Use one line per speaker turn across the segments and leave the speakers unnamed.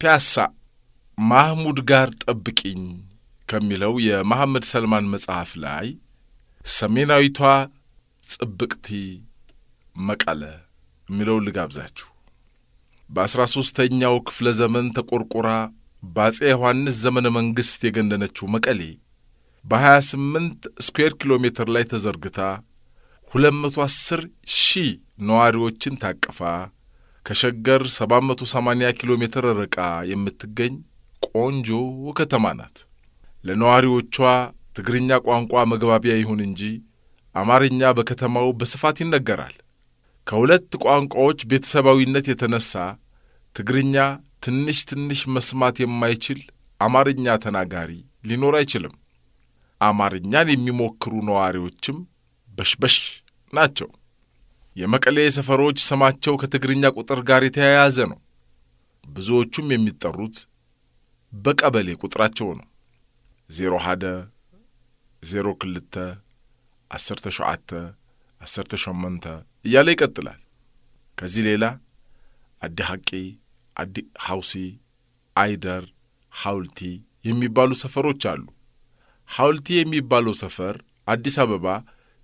ፒያሳ ማህሙድ ጋር ጠብቂኝ ከሚለው የመሐመድ ሰልማን መጽሐፍ ላይ ሰሜናዊቷ ጽብቅቲ መቀለ የሚለውን ልጋብዛችሁ። በአስራ ሦስተኛው ክፍለ ዘመን ተቆርቆራ በአጼ ዮሐንስ ዘመነ መንግሥት የገነነችው መቀሌ በሀያ ስምንት ስኩዌር ኪሎ ሜትር ላይ ተዘርግታ ሁለት መቶ አስር ሺህ ነዋሪዎችን ታቅፋ ከሸገር ሰባት መቶ ሰማንያ ኪሎ ሜትር ርቃ የምትገኝ ቆንጆ ከተማ ናት። ለነዋሪዎቿ ትግርኛ ቋንቋ መግባቢያ ይሁን እንጂ አማርኛ በከተማው በስፋት ይነገራል። ከሁለት ቋንቋዎች ቤተሰባዊነት የተነሳ ትግርኛ ትንሽ ትንሽ መስማት የማይችል አማርኛ ተናጋሪ ሊኖር አይችልም። አማርኛን የሚሞክሩ ነዋሪዎችም በሽበሽ ናቸው። የመቀሌ ሰፈሮች ስማቸው ከትግርኛ ቁጥር ጋር የተያያዘ ነው። ብዙዎቹም የሚጠሩት በቀበሌ ቁጥራቸው ነው። ዜሮ ሓደ ዜሮ ክልተ ዓሰርተ ሸዓተ ዓሰርተ ሸመንተ እያለ ይቀጥላል። ከዚህ ሌላ አዲ ሐቂ፣ አዲ ሐውሲ፣ አይደር፣ ሐውልቲ የሚባሉ ሰፈሮች አሉ። ሐውልቲ የሚባለው ሰፈር አዲስ አበባ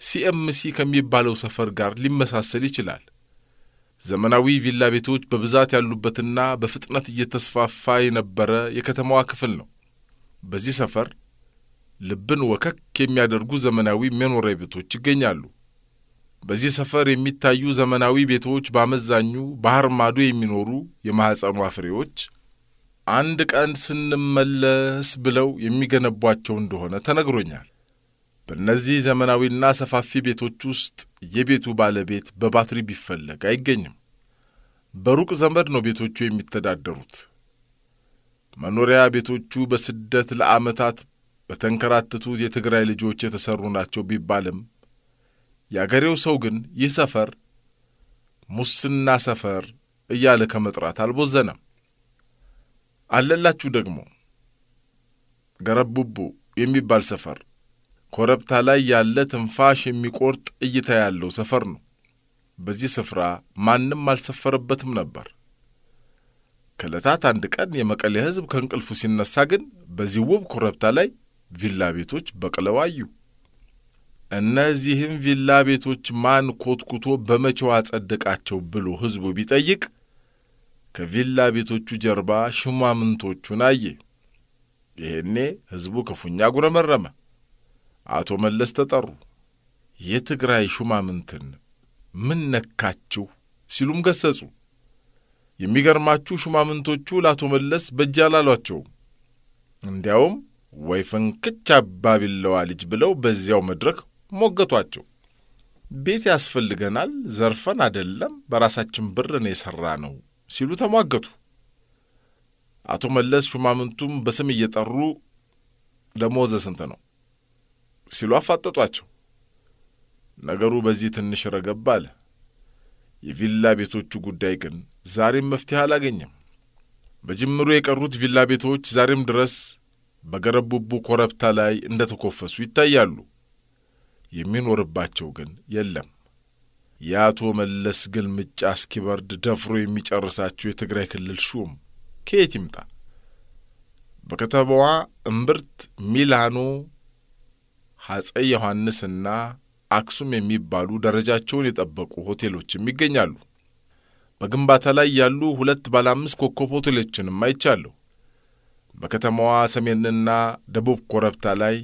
ሲኤምሲ ከሚባለው ሰፈር ጋር ሊመሳሰል ይችላል። ዘመናዊ ቪላ ቤቶች በብዛት ያሉበትና በፍጥነት እየተስፋፋ የነበረ የከተማዋ ክፍል ነው። በዚህ ሰፈር ልብን ወከክ የሚያደርጉ ዘመናዊ መኖሪያ ቤቶች ይገኛሉ። በዚህ ሰፈር የሚታዩ ዘመናዊ ቤቶች በአመዛኙ ባህር ማዶ የሚኖሩ የማኅፀኗ ፍሬዎች አንድ ቀን ስንመለስ ብለው የሚገነቧቸው እንደሆነ ተነግሮኛል። በእነዚህ ዘመናዊና ሰፋፊ ቤቶች ውስጥ የቤቱ ባለቤት በባትሪ ቢፈለግ አይገኝም። በሩቅ ዘመድ ነው ቤቶቹ የሚተዳደሩት። መኖሪያ ቤቶቹ በስደት ለዓመታት በተንከራተቱት የትግራይ ልጆች የተሠሩ ናቸው ቢባልም የአገሬው ሰው ግን ይህ ሰፈር ሙስና ሰፈር እያለ ከመጥራት አልቦዘነም። አለላችሁ ደግሞ ገረቡቡ የሚባል ሰፈር ኮረብታ ላይ ያለ ትንፋሽ የሚቆርጥ እይታ ያለው ሰፈር ነው። በዚህ ስፍራ ማንም አልሰፈረበትም ነበር። ከዕለታት አንድ ቀን የመቀሌ ሕዝብ ከእንቅልፉ ሲነሳ ግን በዚህ ውብ ኮረብታ ላይ ቪላ ቤቶች በቅለው አዩ። እነዚህም ቪላ ቤቶች ማን ኮትኩቶ በመቼው አጸደቃቸው ብሎ ሕዝቡ ቢጠይቅ ከቪላ ቤቶቹ ጀርባ ሹማምንቶቹን አየ። ይሄኔ ሕዝቡ ክፉኛ ጉረመረመ። አቶ መለስ ተጠሩ። የትግራይ ሹማምንትን ምን ነካችሁ ሲሉም ገሰጹ። የሚገርማችሁ ሹማምንቶቹ ለአቶ መለስ በጅ አላሏቸውም። እንዲያውም ወይ ፍንክች አባቢለዋ ልጅ ብለው በዚያው መድረክ ሞገቷቸው። ቤት ያስፈልገናል፣ ዘርፈን አደለም፣ በራሳችን ብር ነው የሠራ ነው ሲሉ ተሟገቱ። አቶ መለስ ሹማምንቱም በስም እየጠሩ ደሞዘ ስንት ነው ሲሉ አፋጠጧቸው። ነገሩ በዚህ ትንሽ ረገብ አለ። የቪላ ቤቶቹ ጉዳይ ግን ዛሬም መፍትሄ አላገኘም። በጅምሩ የቀሩት ቪላ ቤቶች ዛሬም ድረስ በገረቡቡ ኮረብታ ላይ እንደ ተኮፈሱ ይታያሉ። የሚኖርባቸው ግን የለም። የአቶ መለስ ግልምጫ እስኪበርድ ደፍሮ የሚጨርሳቸው የትግራይ ክልል ሹም ከየት ይምጣ? በከተማዋ እምብርት ሚላኖ፣ ሐፀ ዮሐንስና አክሱም የሚባሉ ደረጃቸውን የጠበቁ ሆቴሎችም ይገኛሉ። በግንባታ ላይ ያሉ ሁለት ባለ አምስት ኮከብ ሆቴሎችንም አይቻለሁ። በከተማዋ ሰሜንና ደቡብ ኮረብታ ላይ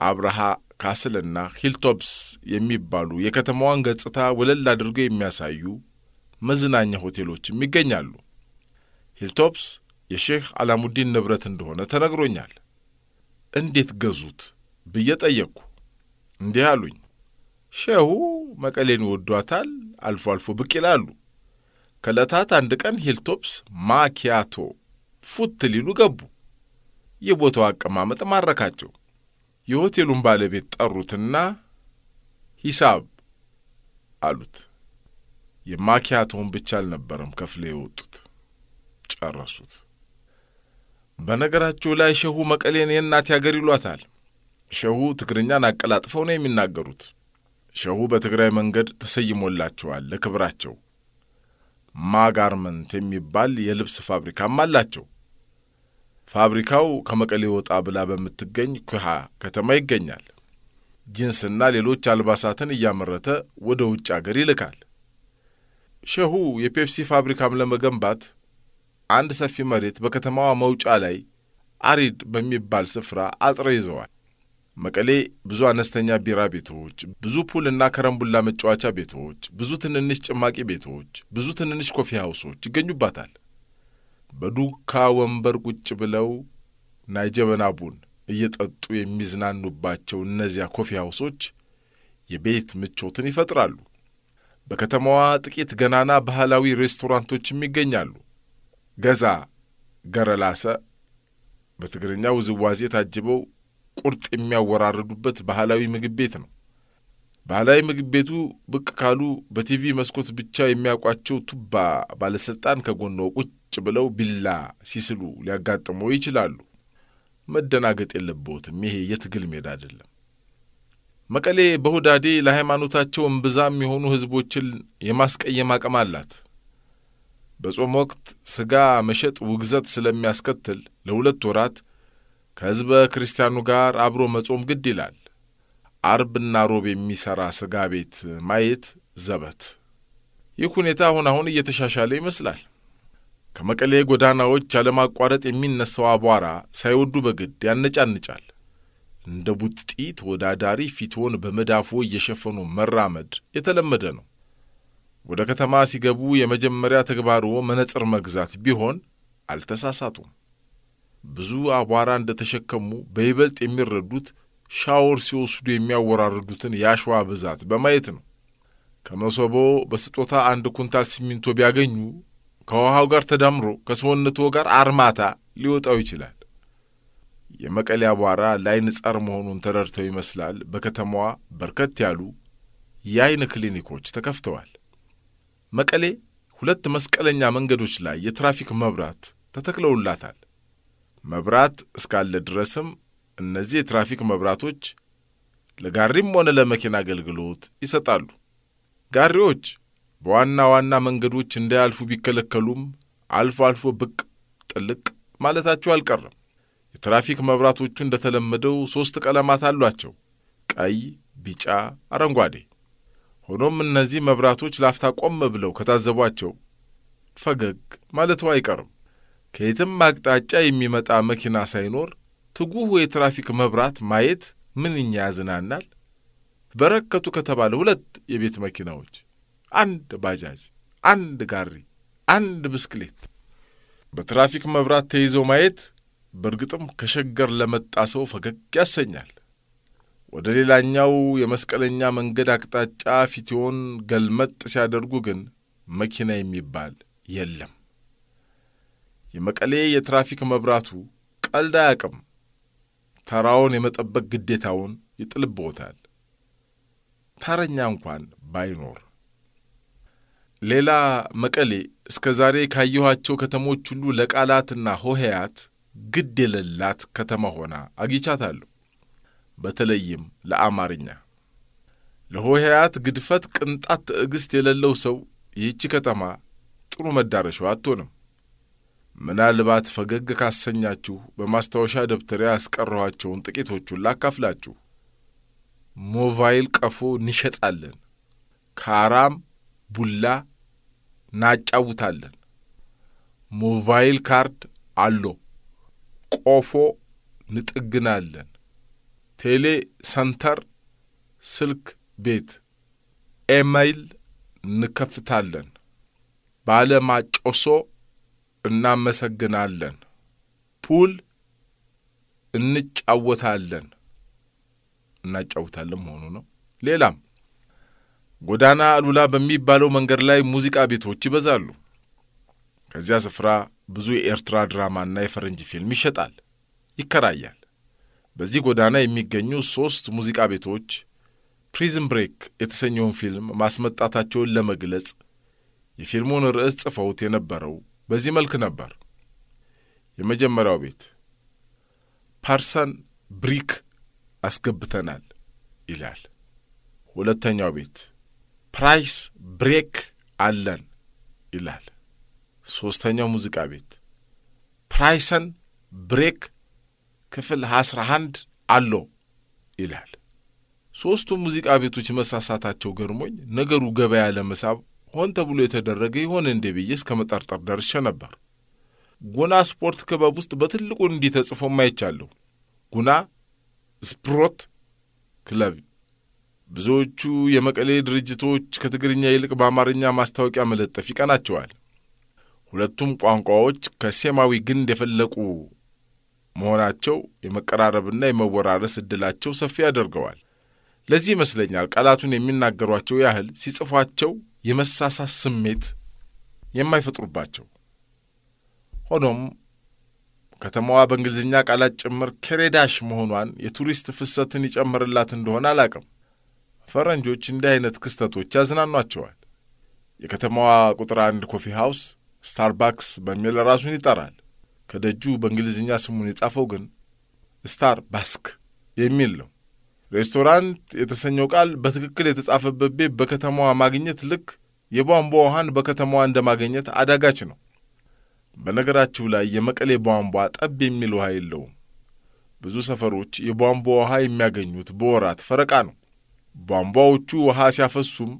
አብርሃ ካስልና ሂልቶፕስ የሚባሉ የከተማዋን ገጽታ ወለል አድርገው የሚያሳዩ መዝናኛ ሆቴሎችም ይገኛሉ። ሂልቶፕስ የሼህ አላሙዲን ንብረት እንደሆነ ተነግሮኛል። እንዴት ገዙት ብዬ ጠየቅኩ። እንዲህ አሉኝ። ሼሁ መቀሌን ይወዷታል፣ አልፎ አልፎ ብቅ ይላሉ። ከዕለታት አንድ ቀን ሂልቶፕስ ማኪያቶ ፉት ሊሉ ገቡ። የቦታው አቀማመጥ ማረካቸው። የሆቴሉን ባለቤት ጠሩትና ሂሳብ አሉት። የማኪያቶውን ብቻ አልነበረም ከፍለ የወጡት ጨረሱት። በነገራቸው ላይ ሸሁ መቀሌን የእናት ያገር ይሏታል። ሸሁ ትግርኛን አቀላጥፈው ነው የሚናገሩት። ሸሁ በትግራይ መንገድ ተሰይሞላቸዋል ለክብራቸው። ማጋርመንት የሚባል የልብስ ፋብሪካም አላቸው። ፋብሪካው ከመቀሌ ወጣ ብላ በምትገኝ ኩሃ ከተማ ይገኛል። ጂንስና ሌሎች አልባሳትን እያመረተ ወደ ውጭ አገር ይልካል። ሸሁ የፔፕሲ ፋብሪካም ለመገንባት አንድ ሰፊ መሬት በከተማዋ መውጫ ላይ አሪድ በሚባል ስፍራ አጥረው ይዘዋል። መቀሌ ብዙ አነስተኛ ቢራ ቤቶች፣ ብዙ pool ና ከረምቡላ መጫወቻ ቤቶች፣ ብዙ ትንንሽ ጭማቂ ቤቶች፣ ብዙ ትንንሽ coffee house ኦች ይገኙባታል። በዱካ ወንበር ቁጭ ብለው ናይ ጀበና ቡን እየጠጡ የሚዝናኑባቸው እነዚያ coffee house ኦች የቤት ምቾትን ይፈጥራሉ። በከተማዋ ጥቂት ገናና ባህላዊ ሬስቶራንቶችም ይገኛሉ። ገዛ ገረላሰ በትግርኛ ውዝዋዜ ታጅበው ቁርጥ የሚያወራርዱበት ባህላዊ ምግብ ቤት ነው። ባህላዊ ምግብ ቤቱ ብቅ ካሉ በቲቪ መስኮት ብቻ የሚያውቋቸው ቱባ ባለሥልጣን ከጎኖ ቁጭ ብለው ቢላ ሲስሉ ሊያጋጥመው ይችላሉ። መደናገጥ የለብዎትም። ይሄ የትግል ሜዳ አይደለም። መቀሌ በሁዳዴ ለሃይማኖታቸው እምብዛም የሆኑ ሕዝቦችን የማስቀየም አቅም አላት። በጾም ወቅት ሥጋ መሸጥ ውግዘት ስለሚያስከትል ለሁለት ወራት ከሕዝበ ክርስቲያኑ ጋር አብሮ መጾም ግድ ይላል። አርብና ሮብ የሚሠራ ሥጋ ቤት ማየት ዘበት። ይህ ሁኔታ አሁን አሁን እየተሻሻለ ይመስላል። ከመቀሌ ጎዳናዎች ያለማቋረጥ የሚነሳው አቧራ ሳይወዱ በግድ ያነጫንጫል። እንደ ቡጢ ተወዳዳሪ ፊትዎን በመዳፎ እየሸፈኑ መራመድ የተለመደ ነው። ወደ ከተማ ሲገቡ የመጀመሪያ ተግባርዎ መነጽር መግዛት ቢሆን አልተሳሳቱም። ብዙ አቧራ እንደ ተሸከሙ በይበልጥ የሚረዱት ሻወር ሲወስዱ የሚያወራርዱትን የአሸዋ ብዛት በማየት ነው። ከመሶቦ በስጦታ አንድ ኩንታል ሲሚንቶ ቢያገኙ ከውሃው ጋር ተዳምሮ ከሰውነቶ ጋር አርማታ ሊወጣው ይችላል። የመቀሌ አቧራ ለዓይን ጸር መሆኑን ተረድተው ይመስላል በከተማዋ በርከት ያሉ የዓይን ክሊኒኮች ተከፍተዋል። መቀሌ ሁለት መስቀለኛ መንገዶች ላይ የትራፊክ መብራት ተተክለውላታል። መብራት እስካለ ድረስም እነዚህ የትራፊክ መብራቶች ለጋሪም ሆነ ለመኪና አገልግሎት ይሰጣሉ። ጋሪዎች በዋና ዋና መንገዶች እንዳያልፉ ቢከለከሉም አልፎ አልፎ ብቅ ጥልቅ ማለታቸው አልቀረም። የትራፊክ መብራቶቹ እንደተለመደው ሦስት ቀለማት አሏቸው፣ ቀይ፣ ቢጫ፣ አረንጓዴ። ሆኖም እነዚህ መብራቶች ላፍታ ቆም ብለው ከታዘቧቸው ፈገግ ማለቱ አይቀርም። ከየትም አቅጣጫ የሚመጣ መኪና ሳይኖር ትጉህ የትራፊክ መብራት ማየት ምንኛ ያዝናናል። በረከቱ ከተባለ ሁለት የቤት መኪናዎች፣ አንድ ባጃጅ፣ አንድ ጋሪ፣ አንድ ብስክሌት በትራፊክ መብራት ተይዘው ማየት በእርግጥም ከሸገር ለመጣ ሰው ፈገግ ያሰኛል። ወደ ሌላኛው የመስቀለኛ መንገድ አቅጣጫ ፊትዎን ገልመጥ ሲያደርጉ ግን መኪና የሚባል የለም። የመቀሌ የትራፊክ መብራቱ ቀልድ አያውቅም። ተራውን የመጠበቅ ግዴታውን ይጥልብዎታል፣ ተረኛ እንኳን ባይኖር። ሌላ መቀሌ እስከ ዛሬ ካየኋቸው ከተሞች ሁሉ ለቃላትና ሆሄያት ግድ የሌላት ከተማ ሆና አግኝቻታለሁ። በተለይም ለአማርኛ ለሆሄያት ግድፈት ቅንጣት ትዕግስት የሌለው ሰው ይህቺ ከተማ ጥሩ መዳረሻው አትሆንም። ምናልባት ፈገግ ካሰኛችሁ በማስታወሻ ደብተሪያ ያስቀረኋቸውን ጥቂቶቹን ላካፍላችሁ። ሞባይል ቀፎ እንሸጣለን፣ ካራምቡላ እናጫውታለን፣ ሞባይል ካርድ አሎ፣ ቆፎ ንጥግናለን፣ tele center ስልክ ቤት፣ ኤሜይል እንከፍታለን፣ ባለማጮሶ እናመሰግናለን፣ pool እንጫወታለን እናጫውታለን መሆኑ ነው። ሌላም ጎዳና አሉላ በሚባለው መንገድ ላይ ሙዚቃ ቤቶች ይበዛሉ። ከዚያ ስፍራ ብዙ የኤርትራ ድራማና የፈረንጅ ፊልም ይሸጣል፣ ይከራያል። በዚህ ጎዳና የሚገኙ ሦስት ሙዚቃ ቤቶች Prison Break የተሰኘውን ፊልም ማስመጣታቸውን ለመግለጽ የፊልሙን ርዕስ ጽፈውት የነበረው በዚህ መልክ ነበር። የመጀመሪያው ቤት ፓርሰን ብሪክ አስገብተናል ይላል። ሁለተኛው ቤት Price Break አለን ይላል። ሦስተኛው ሙዚቃ ቤት ፕራይሰን ብሬክ ክፍል አስራ አንድ አሎ ይላል። ሦስቱ ሙዚቃ ቤቶች መሳሳታቸው ገርሞኝ ነገሩ ገበያ ለመሳብ ሆን ተብሎ የተደረገ ይሆን እንዴ ብዬ እስከ መጠርጠር ደርሼ ነበር። ጉና ስፖርት ክበብ ውስጥ በትልቁ እንዲህ ተጽፎም አይቻለሁ። ጉና ስፕሮት ክለብ። ብዙዎቹ የመቀሌ ድርጅቶች ከትግርኛ ይልቅ በአማርኛ ማስታወቂያ መለጠፍ ይቀናቸዋል። ሁለቱም ቋንቋዎች ከሴማዊ ግንድ የፈለቁ መሆናቸው የመቀራረብና የመወራረስ ዕድላቸው ሰፊ ያደርገዋል። ለዚህ ይመስለኛል ቃላቱን የሚናገሯቸው ያህል ሲጽፏቸው የመሳሳት ስሜት የማይፈጥሩባቸው። ሆኖም ከተማዋ በእንግሊዝኛ ቃላት ጭምር ኬሬዳሽ መሆኗን የቱሪስት ፍሰትን ይጨምርላት እንደሆነ አላቅም። ፈረንጆች እንዲህ አይነት ክስተቶች ያዝናኗቸዋል። የከተማዋ ቁጥር አንድ coffee house ስታርባክስ በሚል ራሱን ይጠራል። ከደጁ በእንግሊዝኛ ስሙን የጻፈው ግን ስታር ባክስ የሚል ነው። ሬስቶራንት የተሰኘው ቃል በትክክል የተጻፈበት ቤት በከተማዋ ማግኘት ልክ የቧንቧ ውሃን በከተማዋ እንደ ማግኘት አዳጋች ነው። በነገራችሁ ላይ የመቀሌ ቧንቧ ጠብ የሚል ውሃ የለውም። ብዙ ሰፈሮች የቧንቧ ውሃ የሚያገኙት በወራት ፈረቃ ነው። ቧንቧዎቹ ውሃ ሲያፈሱም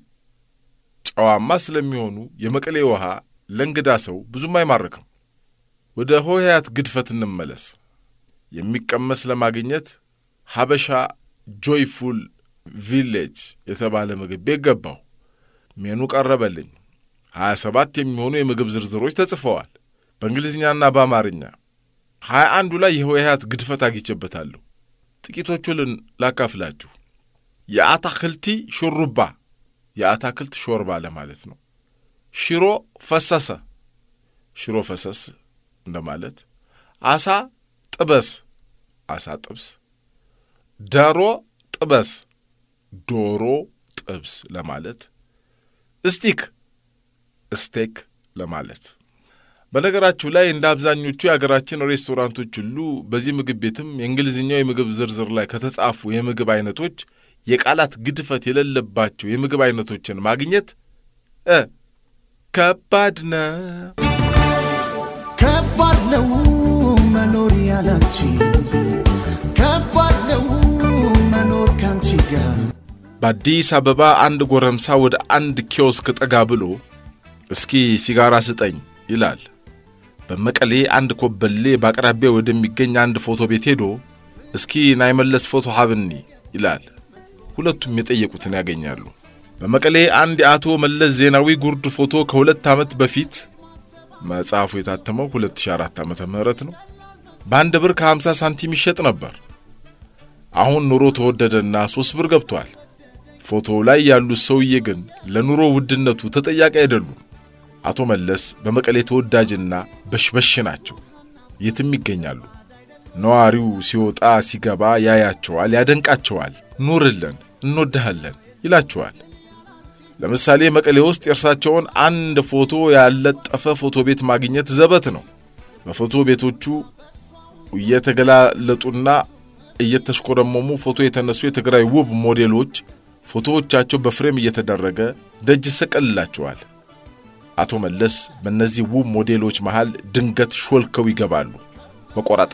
ጨዋማ ስለሚሆኑ የመቀሌ ውሃ ለእንግዳ ሰው ብዙም አይማርክም። ወደ ሆሄያት ግድፈት እንመለስ። የሚቀመስ ለማግኘት ሀበሻ joyful village የተባለ ምግብ ቤት ገባሁ። ሜኑ ቀረበልኝ። ሀያ ሰባት የሚሆኑ የምግብ ዝርዝሮች ተጽፈዋል በእንግሊዝኛና በአማርኛ። ሀያ አንዱ ላይ የሆሄያት ግድፈት አግኝቼበታለሁ። ጥቂቶቹን ላካፍላችሁ። የአታክልቲ ሹሩባ የአታክልት ሾርባ ለማለት ነው። ሽሮ ፈሰሰ ሽሮ ፈሰስ እንደማለት። አሳ ጥበስ አሳ ጥብስ። ዶሮ ጥበስ ዶሮ ጥብስ ለማለት። እስቲክ ስቴክ ለማለት። በነገራችሁ ላይ እንደ አብዛኞቹ የአገራችን ሬስቶራንቶች ሁሉ በዚህ ምግብ ቤትም የእንግሊዝኛው የምግብ ዝርዝር ላይ ከተጻፉ የምግብ አይነቶች የቃላት ግድፈት የሌለባቸው የምግብ አይነቶችን ማግኘት እ ከባድ ነው
ከባድ ነው መኖር ያላንቺ ከባድ ነው መኖር ካንቺ ጋር
በአዲስ አበባ አንድ ጎረምሳ ወደ አንድ ኪዮስክ ጠጋ ብሎ እስኪ ሲጋራ ስጠኝ ይላል። በመቀሌ አንድ ኮበሌ በአቅራቢያ ወደሚገኝ አንድ ፎቶ ቤት ሄዶ እስኪ ናይመለስ ፎቶ ሀብኒ ይላል። ሁለቱም የጠየቁትን ያገኛሉ። በመቀሌ አንድ የአቶ መለስ ዜናዊ ጉርድ ፎቶ ከሁለት ዓመት በፊት መጽሐፉ የታተመው 2004 ዓመተ ምህረት ነው። በአንድ ብር ከ50 ሳንቲም ይሸጥ ነበር። አሁን ኑሮ ተወደደና ሶስት ብር ገብቷል። ፎቶው ላይ ያሉት ሰውዬ ግን ለኑሮ ውድነቱ ተጠያቂ አይደሉም። አቶ መለስ በመቀሌ ተወዳጅና በሽበሽ ናቸው። የትም ይገኛሉ። ነዋሪው ሲወጣ ሲገባ ያያቸዋል፣ ያደንቃቸዋል። ኑርልን፣ እንወድሃለን ይላቸዋል። ለምሳሌ መቀሌ ውስጥ የእርሳቸውን አንድ ፎቶ ያለጠፈ ፎቶ ቤት ማግኘት ዘበት ነው። በፎቶ ቤቶቹ እየተገላለጡና እየተሽኮረመሙ ፎቶ የተነሱ የትግራይ ውብ ሞዴሎች ፎቶዎቻቸው በፍሬም እየተደረገ ደጅ ይሰቀልላቸዋል። አቶ መለስ በእነዚህ ውብ ሞዴሎች መሃል ድንገት ሾልከው ይገባሉ በቆረጣ።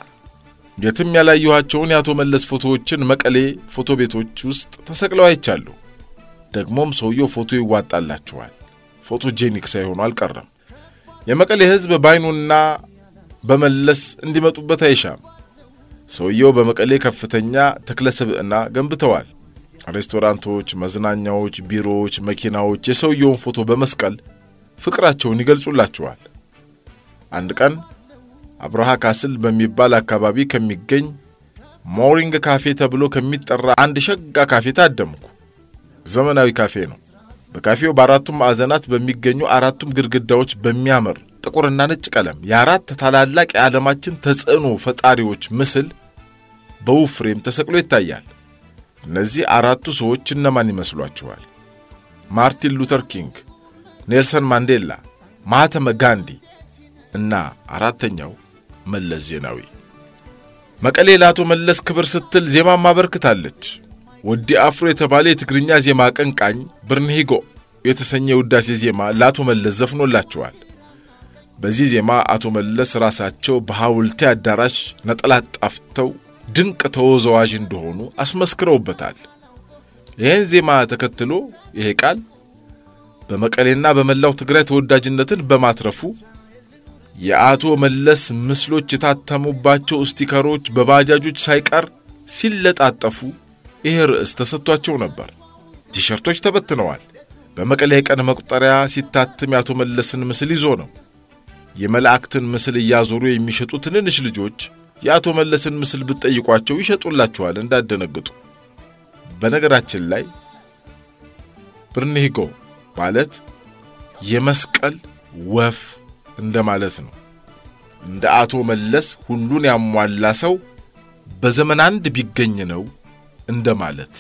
የትም ያላየኋቸውን የአቶ መለስ ፎቶዎችን መቀሌ ፎቶ ቤቶች ውስጥ ተሰቅለው አይቻለሁ። ደግሞም ሰውየው ፎቶ ይዋጣላቸዋል። ፎቶ ጄኒክ ሳይሆኑ አልቀረም። የመቀሌ ሕዝብ ባይኑና በመለስ እንዲመጡበት አይሻም። ሰውየው በመቀሌ ከፍተኛ ተክለ ስብዕና ገንብተዋል። ሬስቶራንቶች፣ መዝናኛዎች፣ ቢሮዎች፣ መኪናዎች የሰውየውን ፎቶ በመስቀል ፍቅራቸውን ይገልጹላቸዋል። አንድ ቀን አብርሃ ካስትል በሚባል አካባቢ ከሚገኝ ሞርኒንግ ካፌ ተብሎ ከሚጠራ አንድ ሸጋ ካፌ ታደምኩ። ዘመናዊ ካፌ ነው። በካፌው በአራቱም ማዕዘናት በሚገኙ አራቱም ግድግዳዎች በሚያምር ጥቁርና ነጭ ቀለም የአራት ታላላቅ የዓለማችን ተጽዕኖ ፈጣሪዎች ምስል በውብ ፍሬም ተሰቅሎ ይታያል። እነዚህ አራቱ ሰዎች እነማን ይመስሏችኋል? ማርቲን ሉተር ኪንግ፣ ኔልሰን ማንዴላ፣ ማህተመ ጋንዲ እና አራተኛው መለስ ዜናዊ። መቀሌ ለአቶ መለስ ክብር ስትል ዜማም አበርክታለች። ወዲ አፍሮ የተባለ የትግርኛ ዜማ አቀንቃኝ ብርንሂጎ የተሰኘ የውዳሴ ዜማ ለአቶ መለስ ዘፍኖላቸዋል። በዚህ ዜማ አቶ መለስ ራሳቸው በሐውልቲ አዳራሽ ነጠላ ጣፍተው ድንቅ ተወዛዋዥ እንደሆኑ አስመስክረውበታል። ይህን ዜማ ተከትሎ ይሄ ቃል በመቀሌና በመላው ትግራይ ተወዳጅነትን በማትረፉ የአቶ መለስ ምስሎች የታተሙባቸው ስቲከሮች በባጃጆች ሳይቀር ሲለጣጠፉ ይህ ርዕስ ተሰጥቷቸው ነበር። ቲሸርቶች ተበትነዋል። በመቀሌ የቀን መቁጠሪያ ሲታትም የአቶ መለስን ምስል ይዞ ነው። የመላእክትን ምስል እያዞሩ የሚሸጡ ትንንሽ ልጆች የአቶ መለስን ምስል ብትጠይቋቸው ይሸጡላችኋል፣ እንዳደነግጡ። በነገራችን ላይ ብርኒሂጎ ማለት የመስቀል ወፍ እንደማለት ነው። እንደ አቶ መለስ ሁሉን ያሟላ ሰው በዘመን አንድ ቢገኝ ነው እንደማለት